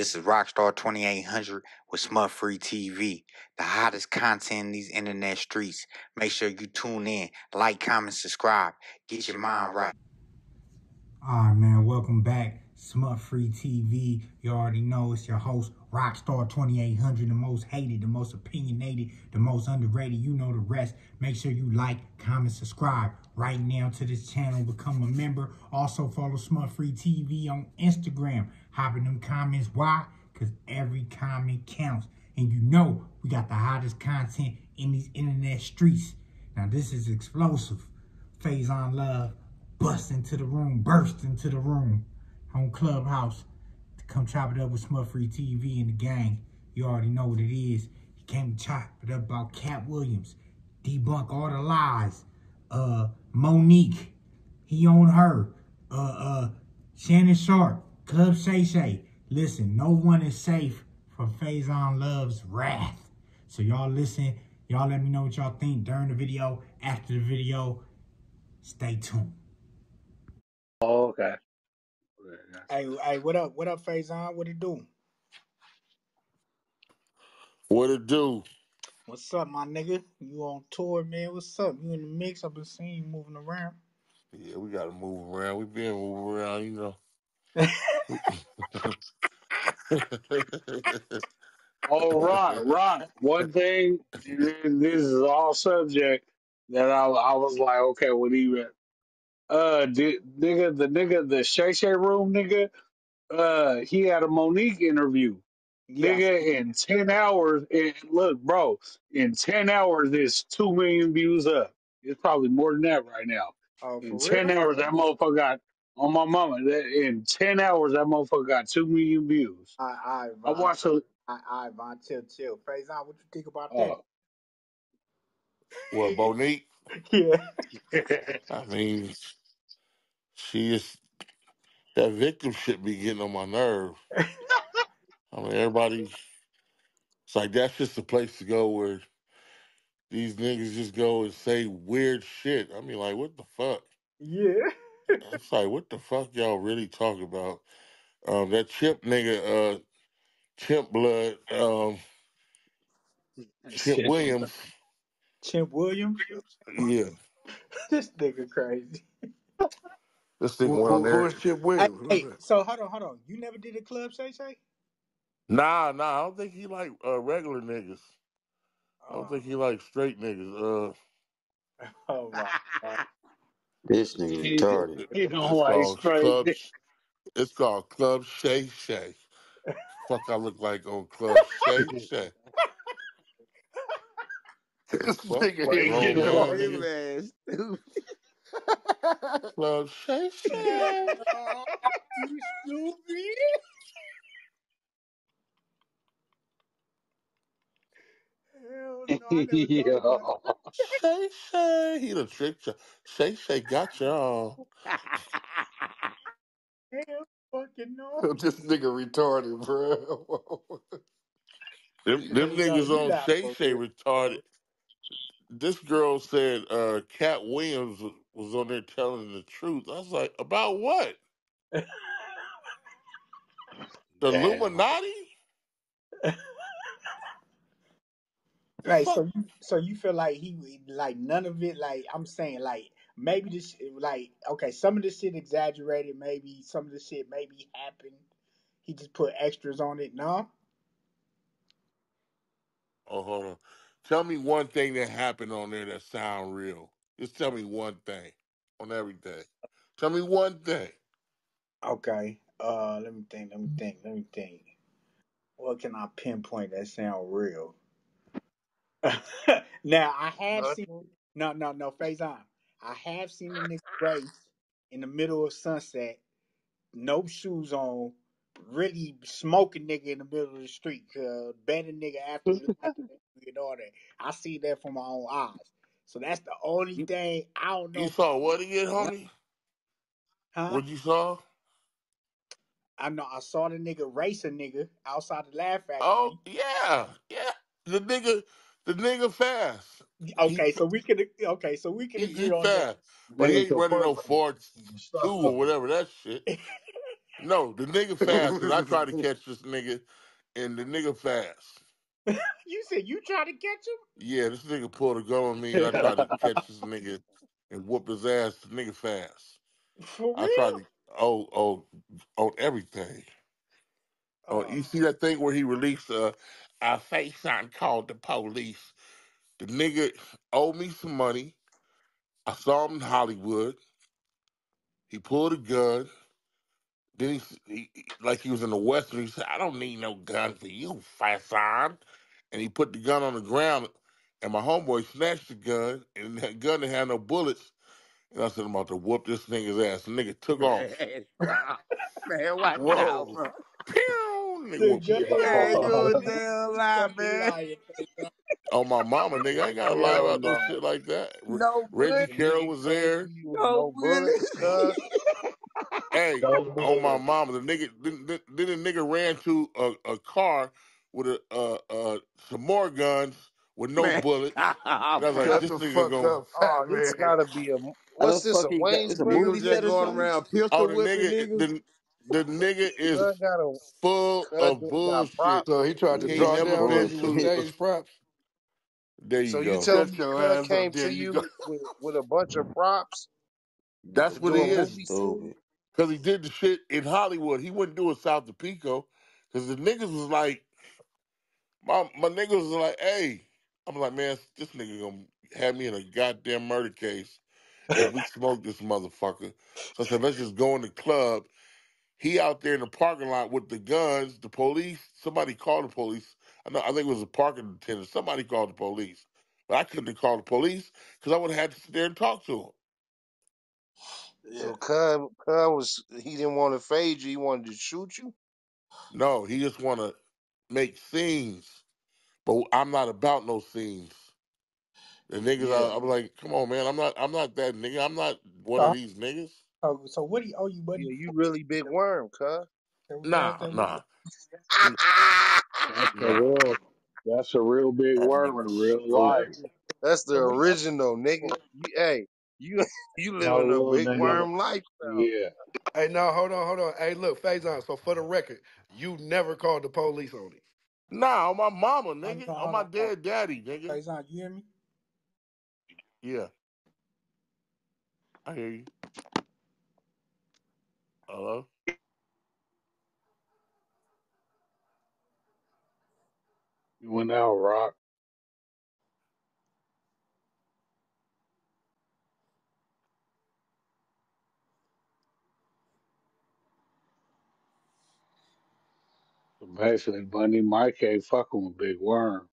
This is Rocstar 2800 with Smut Free TV, the hottest content in these internet streets. Make sure you tune in, like, comment, subscribe. Get your mind right. All right, man. Welcome back. Smut Free TV. You already know it's your host, Rocstar 2800, the most hated, the most opinionated, the most underrated. You know the rest. Make sure you like, comment, subscribe right now to this channel. Become a member. Also follow Smut Free TV on Instagram. Hop in them comments. Why? Because every comment counts. And you know we got the hottest content in these internet streets. Now this is explosive. Faizon Love bust into the room, burst into the room on Clubhouse to come chop it up with Smut Free TV and the gang. You already know what it is. He came to chop it up about Katt Williams, debunk all the lies. Uh, Monique, he on her. Uh, uh, Shannon Sharpe, Club Shay Shay. Listen, no one is safe from Faizon Love's wrath. So y'all listen. Y'all let me know what y'all think during the video, after the video. Stay tuned. Oh, okay. Hey, hey, what up? What up, Faizon? What it do? What it do? What's up, my nigga? You on tour, man? What's up? You in the mix? I've been seeing you moving around. Yeah, we gotta move around. We been moving around, you know. All right, right. One thing, this is all subject that I, I was like, okay, what he uh, did, nigga, the nigga, the Shay Shay room, nigga, uh, he had a Monique interview. Yeah. Nigga, in 10 hours, and look, bro, in 10 hours, it's 2 million views up. It's probably more than that right now. Oh, In for 10 real? hours, that motherfucker got, on my mama, that, in 10 hours, that motherfucker got 2 million views. I, I, I watched a, I, I, Von, chill, chill. Faison, what you think about uh, well, Monique? that? Yeah. I mean, she is that victim shit be getting on my nerve. I mean, everybody, it's like that's just a place to go where these niggas just go and say weird shit. I mean, like, what the fuck? Yeah. It's like, what the fuck y'all really talking about? Um, that chimp nigga, uh, chimp blood, um, Chimp Williams, Chimp Williams? yeah. this nigga crazy. This nigga Who, went on who, who there. is Chip Hey, Williams? Who's hey, that? so hold on, hold on. You never did a club, Shay Shay? Nah, nah, I don't think he like uh, regular niggas. I don't Oh, think he like straight niggas. Uh, oh my God. This nigga He, retarded. he don't it's like called straight. Club. It's called Club Shay Shay. Fuck, I look like on Club Shay Shay. This Fuck, nigga what's Hey, wrong get with him y'all his niggas? ass stupid. Club Shay Shay. you stupid. Hell no, I never thought about Shay Shay. He the trick. Shay Shay Shay got y'all. it. Hell fucking no. this nigga retarded, bro. Them, them no, niggas you on not Shay Shay real. retarded. This girl said uh Katt Williams was was on there telling the truth. I was like, about what? The Damn. Illuminati? Right, so you so you feel like he like none of it like I'm saying like maybe this like okay some of this shit exaggerated maybe some of this shit maybe happened he just put extras on it no Oh, hold on. Tell me one thing that happened on there that sound real. Just tell me one thing on everything. Tell me one thing. okay uh let me think let me think let me think what can I pinpoint that sound real now I have seen no no no Faizon I have seen the nigga race in the middle of sunset no shoes on, really smoking nigga in the middle of the street, uh, betting nigga after the and all that. I see that from my own eyes. So that's the only You, thing I don't know. you saw what again, homie? huh? What you saw? I know I saw the nigga race a nigga outside the Laugh Oh yeah, yeah. The nigga, the nigga fast. He Okay, so we can okay, so we can he, agree he on that. fast, but he ain't running no with Ford two or whatever that shit. No, the nigga fast because I tried to catch this nigga, and the nigga fast. You said you try to catch him? Yeah, this nigga pulled a gun on me, and I tried to catch this nigga and whoop his ass. The nigga fast. For I tried real? to. Oh, oh, on everything. Oh, Oh, you see that thing where he released a, fake sign called the police. The nigga owed me some money. I saw him in Hollywood. He pulled a gun. Then he, s- he he- like he was in the Western. He said, "I don't need no gun for you, Faizon." And he put the gun on the ground. And my homeboy snatched the gun, and that gun didn't have no bullets. And I said, "I'm about to whoop this nigga's ass." The nigga took off. Man, watch out, Whoa! bro. Pew! Nigga the whooped his gun ass. Man, you a you damn lie, man. liar. Oh my mama, nigga, I ain't gotta lie Hell about no no. shit like that. No Reggie Carroll was there. you No no bullets, Hey, No on my mama, the nigga then, then, then the nigga ran to a, a car with a uh, uh, some more guns with no Man, bullets, and stop, I was like, bro. this nigga gonna up, Oh, fat this man. gotta be a what's this? A fuck he got? It's a Waynesburg movie jet just or going something? around oh pistol the nigga niggas. the the nigga is Cuz got a full cuz of got bullshit. props. So he tried to He ain't draw Yeah, never down been on you with to. stage props. there So you you go. telling Shut me your cuz ass came. There to you go. you with with a bunch of props That's to what do he a is. movie scene? stupid. Cause he did the shit in Hollywood. He wouldn't do it south of Pico. Cause the niggas was like, my my niggas was like, hey, I'm like, man, this nigga gonna have me in a goddamn murder case if we smoke this motherfucker. So I said, let's just go in the club. He out there in the parking lot with the guns. The police, somebody called the police. I know, I think it was a parking attendant. Somebody called the police, but I couldn't have called the police because I would have had to sit there and talk to him. Yeah. So cuz cuz was he didn't want to fade you, he wanted to shoot you? No, he just want to make scenes, but I'm not about no scenes. The niggas, Yeah. I, I'm like, come on, man, I'm not, I'm not that nigga. I'm not one of these niggas. So, so what do you owe you, buddy? Yeah, you really big worm, cuz. Nah, nah. That's a real that's a real big worm in real life. That's the So what do you owe original nigga. You hey, you you no living a Oh, big worm uh, lifestyle. Yeah. Hey, no, hold on, hold on. Hey, look, Faizon. So for the record, you never called the police on him. Nah, on my mama, nigga. on, On my on, dead daddy, nigga. Faizon, you hear me? Yeah, I hear you. Hello? You went out, Rock. Basically, Bundy Mike ain't fucking with Big Worm.